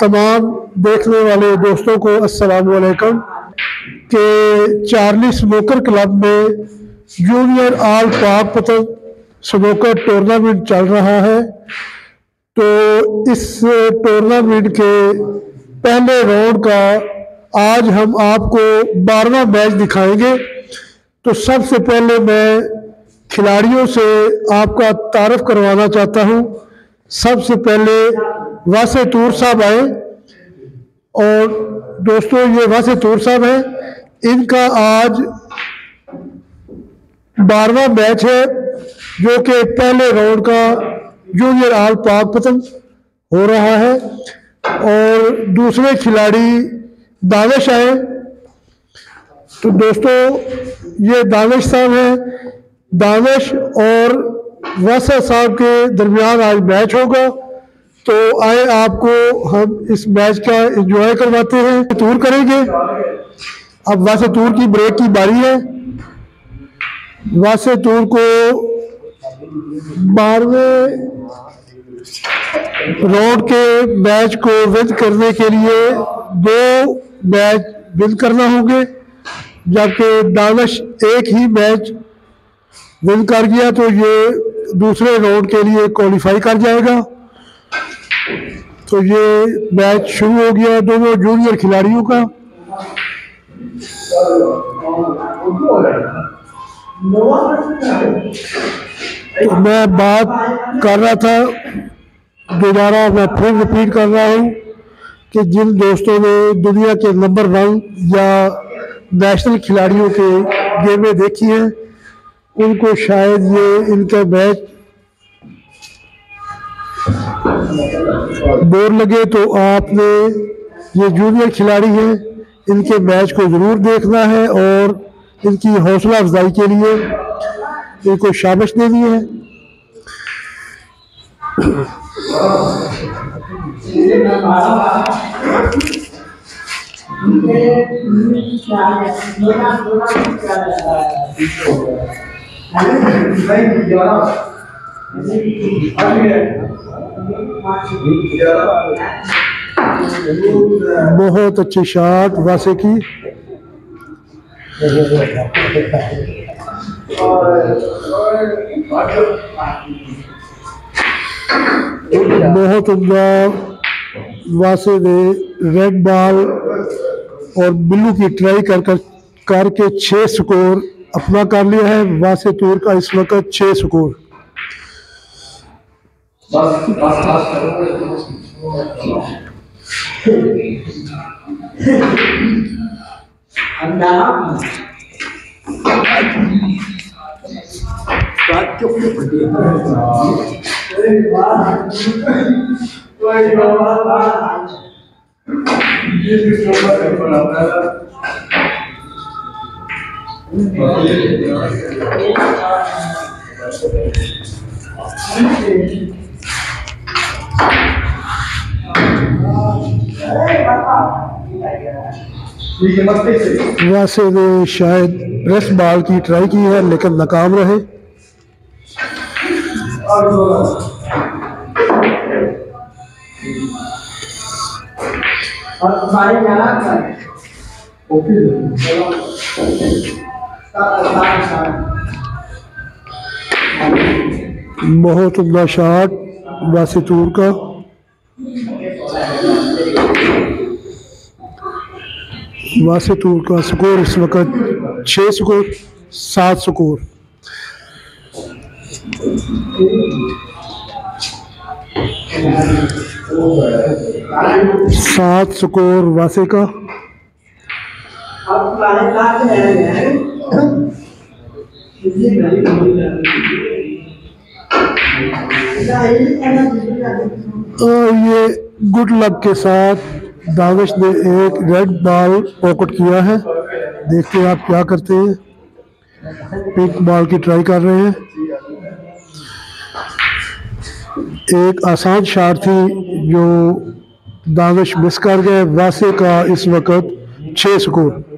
तमाम देखने वाले दोस्तों को अस्सलाम वालेकुम के चार्ली स्नोकर क्लब में जूनियर आल पाक पतंग स्नोकर टूर्नामेंट चल रहा है। तो इस टूर्नामेंट के पहले राउंड का आज हम आपको बारहवा मैच दिखाएँगे। तो सबसे पहले मैं खिलाड़ियों से आपका तारफ करवाना चाहता हूँ। सबसे पहले वासे तूर साहब आए। और दोस्तों, ये वासे तूर साहब हैं। इनका आज बारहवा मैच है, जो कि पहले राउंड का जूनियर आल पाक पतंग हो रहा है। और दूसरे खिलाड़ी दानिश आए। तो दोस्तों, ये दानिश साहब हैं। दानिश और वसा साहब के दरमियान आज मैच होगा। तो आए आपको हम इस मैच का एंजॉय करवाते हैं। टूर करेंगे। अब वासे टूर की ब्रेक की बारी है। वासे टूर को बारहवें राउंड के मैच को विन करने के लिए दो मैच विन करना होंगे। जबकि दानिश एक ही मैच विन कर गया तो ये दूसरे राउंड के लिए क्वालिफाई कर जाएगा। तो ये मैच शुरू हो गया दोनों जूनियर खिलाड़ियों का। तो मैं बात कर रहा था, दोबारा मैं फिर रिपीट कर रहा हूँ कि जिन दोस्तों ने दुनिया के नंबर वन या नेशनल खिलाड़ियों के गेमें देखी हैं उनको शायद ये इनका मैच बोर लगे तो आपने ये जूनियर खिलाड़ी हैं, इनके मैच को ज़रूर देखना है और इनकी हौसला अफजाई के लिए इनको शाबाश देनी है। बहुत अच्छी शॉट वासे की। बहुत उमदा, वासे ने रेड बॉल और बिल्लू की ट्राई कर कर, करके छः स्कोर अपना कर लिया है वासे टूर का इस वक्त छः स्कोर। वैसे ने शायद प्रेस बाल की ट्राई की है लेकिन नाकाम रहे। बहुत उमदा शॉट वासी तूर का। वासी टूर का स्कोर इस वक्त छः स्कोर, सात स्कोर। सात स्कोर वासे का। और ये गुड लक के साथ दानिश ने एक रेड बॉल पॉकेट किया है। देखते हैं आप क्या करते हैं। पिंक बॉल की ट्राई कर रहे हैं। एक आसान शार थी जो दानिश मिस कर गए, वासे का इस वक्त छः स्कोर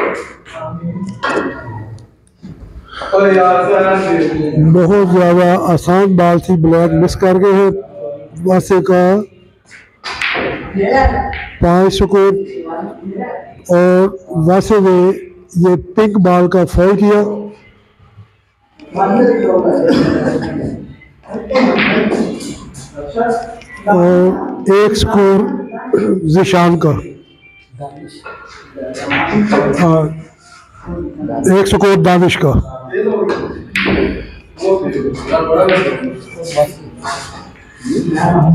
बहुत ज़्यादा आसान बाल थी ब्लैक मिस कर गए हैं। वासे का पाँच स्कोर और वासे ने ये पिंक बाल का फॉल किया। और एक स्कोर जिशान का। हाँ। एक स्कोर दानिश का।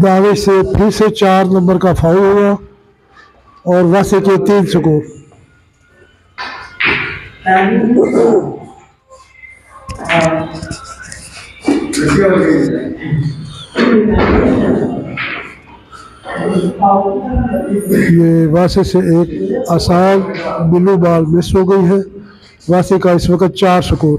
दानिश से फिर से चार नंबर का फाउल हुआ और वासे के तीन स्कोर ये वासे से एक आसान ब्लू बाल मिस हो गई है। वासे का इस वक्त चार स्कोर।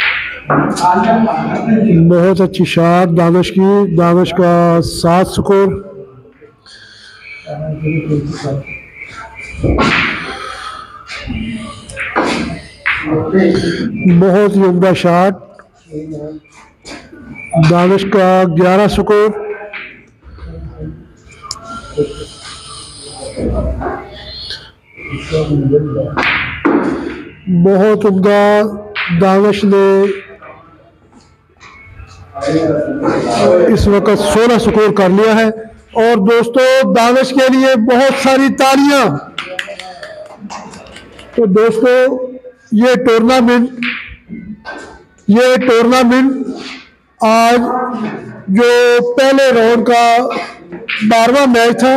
बहुत अच्छी शॉट दानश की। दानश का सात स्कोर बहुत ही उमदा शॉट दानश का ग्यारह स्कोर बहुत उमदा दानश ने इस वक्त सोलह स्कोर कर लिया है। और दोस्तों, दानिश के लिए बहुत सारी तालियाँ। तो दोस्तों, ये टूर्नामेंट ये टूर्नामेंट आज जो पहले राउंड का बारवा मैच था,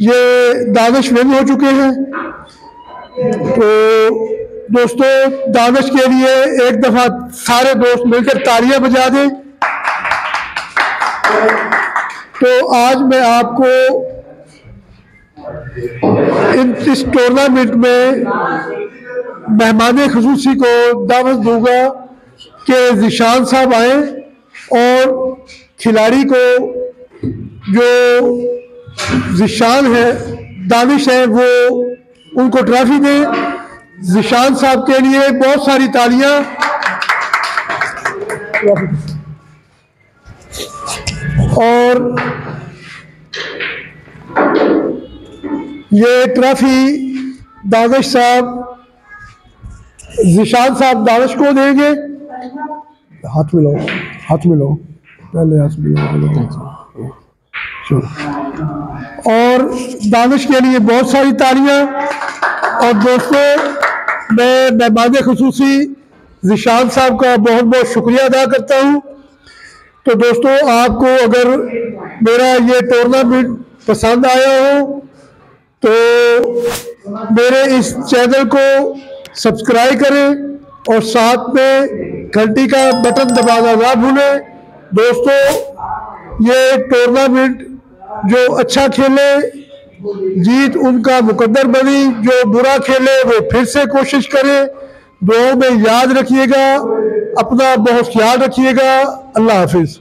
ये दानिश विन हो चुके हैं। तो दोस्तों, दानिश के लिए एक दफ़ा सारे दोस्त मिलकर तालियाँ बजा दें। तो आज मैं आपको इन इस टूर्नामेंट में मेहमान खसूसी को दावत दूँगा कि जिशान साहब आए और खिलाड़ी को जो जिशान है, दानिश है, वो उनको ट्रॉफी दें। जिशान साहब के लिए बहुत सारी तालियाँ। और ये ट्रॉफी दानिश साहब जिशान साहब दानिश को देंगे। हाथ मिलाओ हाथ मिलाओ। पहले हाथ चलो। और दानिश के लिए बहुत सारी तालियाँ। और दोस्तों मैं मेहमान खसूसी जिशान साहब का बहुत बहुत शुक्रिया अदा करता हूँ। तो दोस्तों, आपको अगर मेरा ये टूर्नामेंट पसंद आया हो तो मेरे इस चैनल को सब्सक्राइब करें और साथ में घंटी का बटन दबाना ना भूलें। दोस्तों, ये टूर्नामेंट जो अच्छा खेले जीत उनका मुकद्दर बनी। जो बुरा खेले, वो फिर से कोशिश करे। दो में याद रखिएगा, अपना बहुत ख्याल रखिएगा। अल्लाह हाफिज़।